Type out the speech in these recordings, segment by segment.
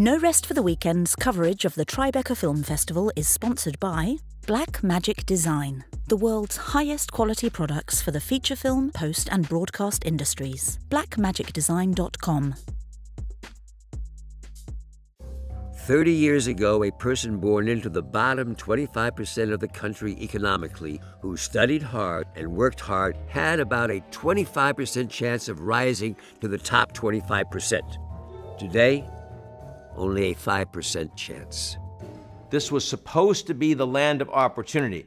No Rest for the Weekend's coverage of the Tribeca Film Festival is sponsored by Blackmagic Design, the world's highest quality products for the feature film, post, and broadcast industries. BlackMagicDesign.com. 30 years ago, a person born into the bottom 25% of the country economically, who studied hard and worked hard, had about a 25% chance of rising to the top 25%. Today, only a 5% chance. This was supposed to be the land of opportunity.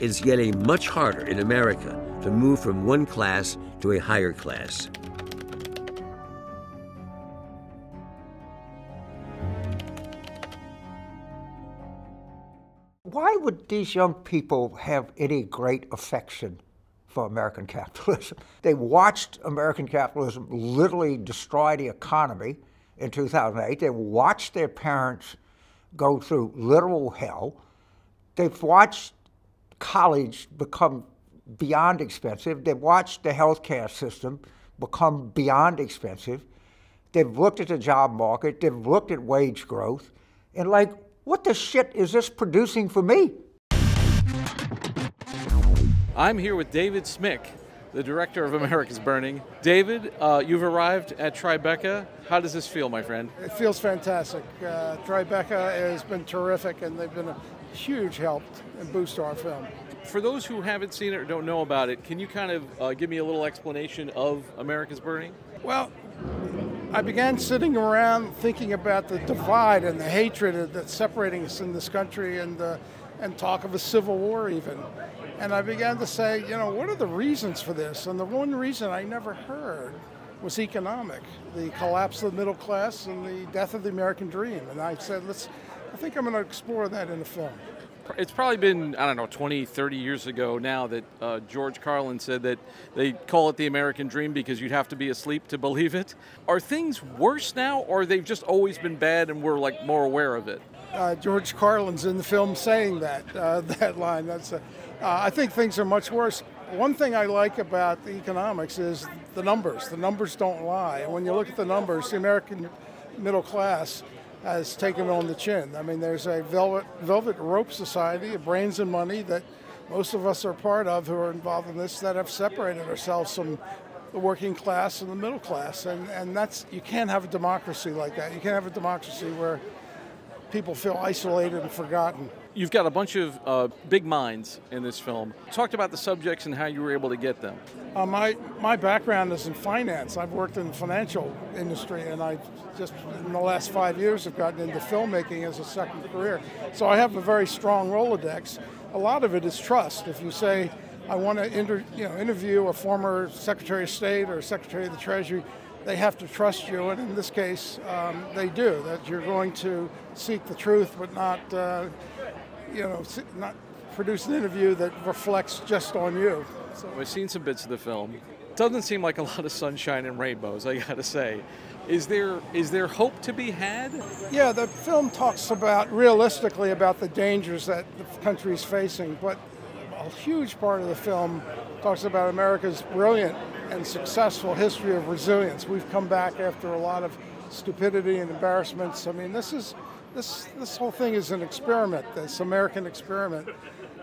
It's getting much harder in America to move from one class to a higher class. Why would these young people have any great affection for American capitalism? They watched American capitalism literally destroy the economy in 2008. They watched their parents go through literal hell. They've watched college become beyond expensive. They've watched the healthcare system become beyond expensive. They've looked at the job market. They've looked at wage growth. And, like, what the shit is this producing for me? I'm here with David Smick, the director of America's Burning. David, uh, you've arrived at Tribeca. How does this feel, my friend? It feels fantastic. Uh, Tribeca has been terrific, and they've been a huge help and boost to our film. For those who haven't seen it or don't know about it, can you kind of uh, give me a little explanation of America's Burning? Well, I began sitting around thinking about the divide and the hatred that's separating us in this country, and uh, and talk of a civil war even. And I began to say, you know, what are the reasons for this? And the one reason I never heard was economic, the collapse of the middle class and the death of the American dream. And I said, let's, I think I'm going to explore that in the film. It's probably been, I don't know, 20, 30 years ago now that uh, George Carlin said that they call it the American dream because you'd have to be asleep to believe it. Are things worse now, or they've just always been bad and we're like more aware of it? Uh, George Carlin's in the film saying that, uh, that line. That's a, uh, I think things are much worse. One thing I like about the economics is the numbers. The numbers don't lie. And when you look at the numbers, the American middle class has taken on the chin. I mean, there's a velvet, velvet rope society of brains and money that most of us are part of who are involved in this that have separated ourselves from the working class and the middle class. And, and that's, you can't have a democracy like that. You can't have a democracy where people feel isolated and forgotten. You've got a bunch of uh, big minds in this film. Talked about the subjects and how you were able to get them. Uh, my my background is in finance. I've worked in the financial industry, and I just in the last five years have gotten into filmmaking as a second career. So I have a very strong Rolodex. A lot of it is trust. If you say, I want to inter, you know, interview a former Secretary of State or Secretary of the Treasury, they have to trust you, and in this case, um, they do. That you're going to seek the truth, but not, uh, you know, not produce an interview that reflects just on you. So I've seen some bits of the film. Doesn't seem like a lot of sunshine and rainbows. I got to say. Is there is there hope to be had? Yeah, the film talks about realistically about the dangers that the country is facing, but a huge part of the film talks about America's brilliant and successful history of resilience. We've come back after a lot of stupidity and embarrassments. I mean, this is this this whole thing is an experiment, this American experiment,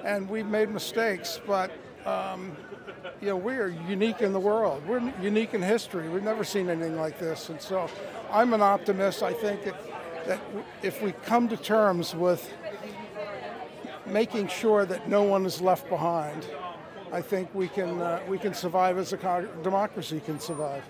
and we've made mistakes, but. Um, you know, we are unique in the world. We're unique in history. We've never seen anything like this. And so I'm an optimist. I think that, that if we come to terms with making sure that no one is left behind, I think we can uh, we can survive as a democracy can survive.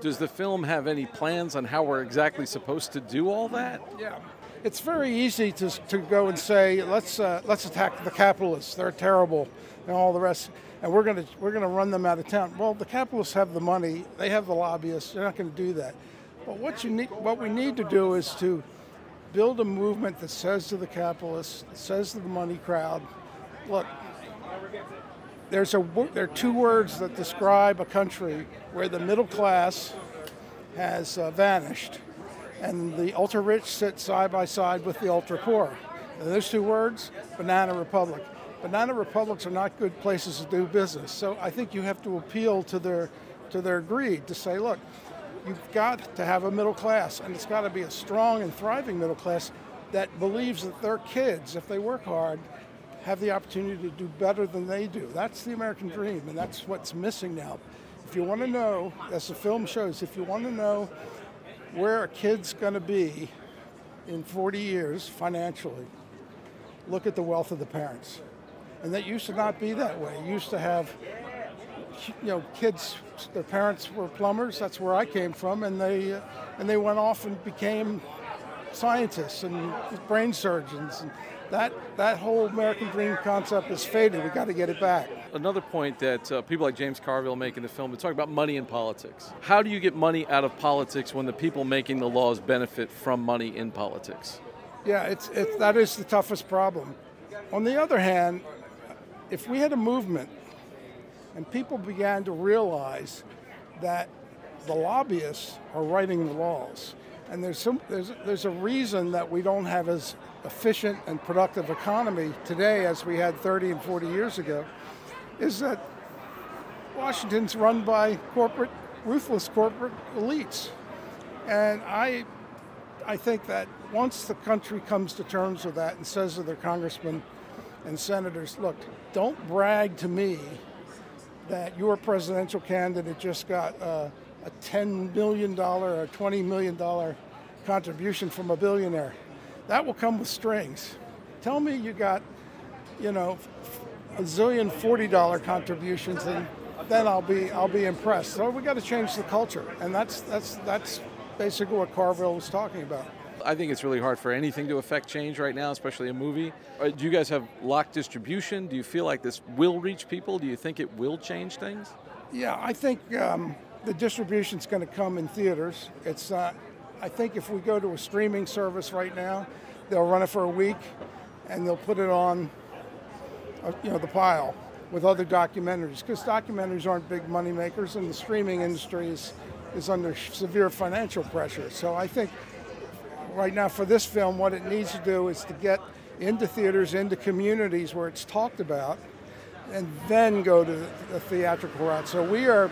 Does the film have any plans on how we're exactly supposed to do all that? Yeah, it's very easy to, to go and say let's uh, let's attack the capitalists. They're terrible, and all the rest, and we're going to we're going to run them out of town. Well, the capitalists have the money. They have the lobbyists. They're not going to do that. But what you need, what we need to do is to build a movement that says to the capitalists, says to the money crowd, look, there's a, there are two words that describe a country where the middle class has uh, vanished and the ultra rich sit side by side with the ultra poor. And those two words, banana republic. Banana republics are not good places to do business. So I think you have to appeal to their to their greed to say, look, You've got to have a middle class, and it's got to be a strong and thriving middle class that believes that their kids, if they work hard, have the opportunity to do better than they do. That's the American dream, and that's what's missing now. If you want to know, as the film shows, if you want to know where a kid's going to be in 40 years financially, look at the wealth of the parents. And that used to not be that way. It used to have, you know, kids, their parents were plumbers, that's where I came from, and they, and they went off and became scientists and brain surgeons. And that, that whole American dream concept is faded. We've got to get it back. Another point that uh, people like James Carville make in the film, they talk about money in politics. How do you get money out of politics when the people making the laws benefit from money in politics? Yeah, it's, it's, that is the toughest problem. On the other hand, if we had a movement and people began to realize that the lobbyists are writing the laws, and there's, some, there's, there's a reason that we don't have as efficient and productive economy today as we had 30 and 40 years ago, is that Washington's run by corporate, ruthless corporate elites. And I, I think that once the country comes to terms with that and says to their congressmen and senators, look, don't brag to me that your presidential candidate just got uh, a $10 million or $20 million contribution from a billionaire. That will come with strings. Tell me you got, you know, a zillion $40 contributions and then I'll be I'll be impressed. So we got to change the culture, and that's that's that's basically what Carville was talking about. I think it's really hard for anything to affect change right now, especially a movie. Uh, do you guys have locked distribution? Do you feel like this will reach people? Do you think it will change things? Yeah, I think um, the distribution is going to come in theaters. It's uh, I think if we go to a streaming service right now, they'll run it for a week, and they'll put it on, uh, you know, the pile with other documentaries because documentaries aren't big money makers, and the streaming industry is is under severe financial pressure. So I think right now for this film, what it needs to do is to get into theaters, into communities where it's talked about, and then go to the theatrical route. So we are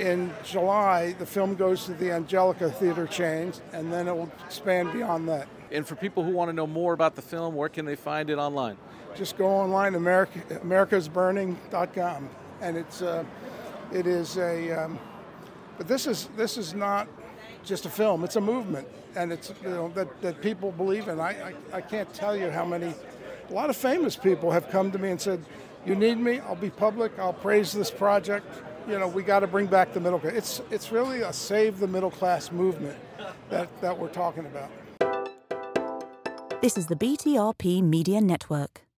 in July, the film goes to the Angelika Theater chain, and then it will expand beyond that. And for people who want to know more about the film, where can they find it online? Just go online, America, americasburning.com, and it's uh, it is a. Um, but this is this is not just a film; it's a movement and it's you know that, that people believe in. I, I, I can't tell you how many, a lot of famous people have come to me and said, "You need me? I'll be public. I'll praise this project. You know, we got to bring back the middle class. It's it's really a save the middle class movement that that we're talking about." This is the BTRP Media Network.